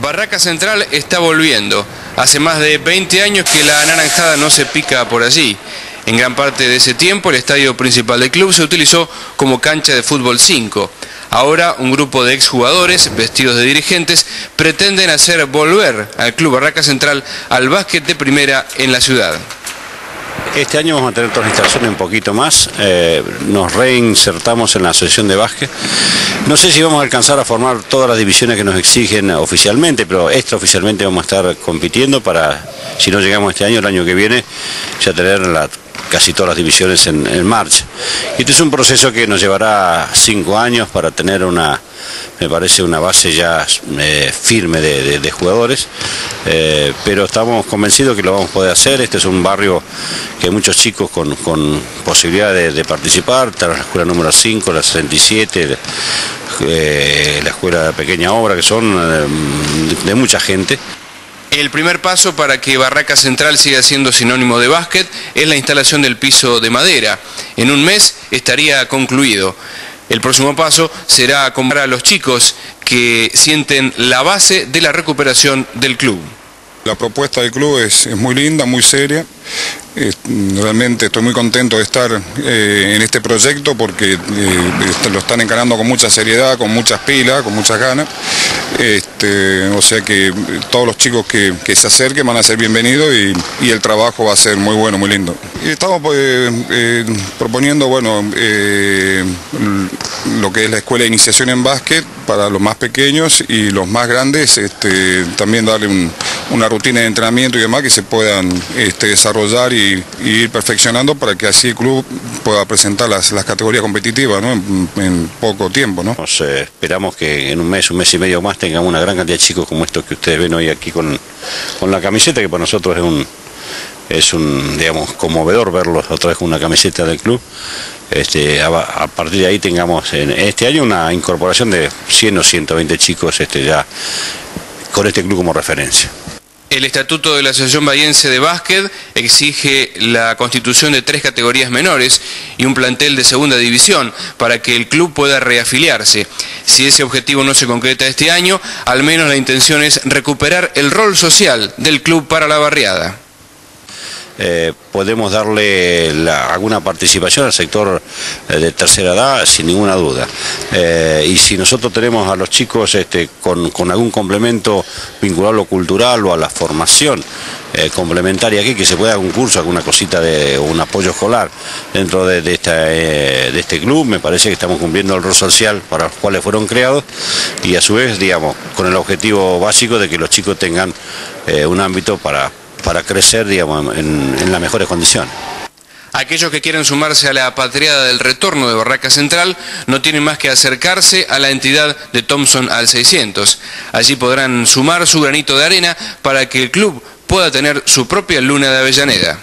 Barraca Central está volviendo. Hace más de 20 años que la naranjada no se pica por allí. En gran parte de ese tiempo el estadio principal del club se utilizó como cancha de fútbol 5. Ahora un grupo de exjugadores vestidos de dirigentes pretenden hacer volver al club Barraca Central al básquet de primera en la ciudad. Este año vamos a tener instalaciones un poquito más, eh, nos reinsertamos en la asociación de básquet. No sé si vamos a alcanzar a formar todas las divisiones que nos exigen oficialmente, pero extraoficialmente vamos a estar compitiendo para, si no llegamos este año, el año que viene, ya tener casi todas las divisiones en, marcha. Y este es un proceso que nos llevará cinco años para tener una, me parece una base ya eh, firme de, jugadores, eh, pero estamos convencidos que lo vamos a poder hacer. Este es un barrio que hay muchos chicos con, posibilidad de, participar, está la escuela número 5, la 67, eh, la escuela de pequeña obra, que son de mucha gente. El primer paso para que Barraca Central siga siendo sinónimo de básquet es la instalación del piso de madera. En un mes estaría concluido. El próximo paso será comprar a los chicos que sienten la base de la recuperación del club. La propuesta del club es, muy linda, muy seria. realmente estoy muy contento de estar eh, en este proyecto porque eh, lo están encarando con mucha seriedad, con muchas pilas, con muchas ganas. Este, o sea que todos los chicos que, se acerquen van a ser bienvenidos y, el trabajo va a ser muy bueno, muy lindo. estamos eh, proponiendo bueno, lo que es la escuela de iniciación en básquet para los más pequeños y los más grandes, este, también darle una rutina de entrenamiento y demás que se puedan este, desarrollar y, ir perfeccionando para que así el club pueda presentar las, categorías competitivas en, poco tiempo. ¿no? Eh, esperamos que en un mes, un mes y medio más tengamos una gran cantidad de chicos como estos que ustedes ven hoy aquí con, con la camiseta, que para nosotros es un, es un digamos, conmovedor verlos otra vez con una camiseta del club. Este, a, partir de ahí tengamos en este año una incorporación de 100 o 120 chicos este, ya con este club como referencia. El Estatuto de la Asociación Bahiense de Básquet exige la constitución de tres categorías menores y un plantel de segunda división para que el club pueda reafiliarse. Si ese objetivo no se concreta este año, al menos la intención es recuperar el rol social del club para la barriada. Eh, podemos darle alguna participación al sector eh, de tercera edad sin ninguna duda. Eh, y si nosotros tenemos a los chicos este, con, algún complemento vinculado a lo cultural o a la formación complementaria aquí, que se pueda dar un curso, alguna cosita de un apoyo escolar dentro de, de este club, me parece que estamos cumpliendo el rol social para los cuales fueron creados y a su vez, digamos, con el objetivo básico de que los chicos tengan un ámbito para para crecer digamos, en, las mejores condiciones. Aquellos que quieren sumarse a la patriada del retorno de Barraca Central no tienen más que acercarse a la entidad de Thompson al 600. Allí podrán sumar su granito de arena para que el club pueda tener su propia luna de Avellaneda.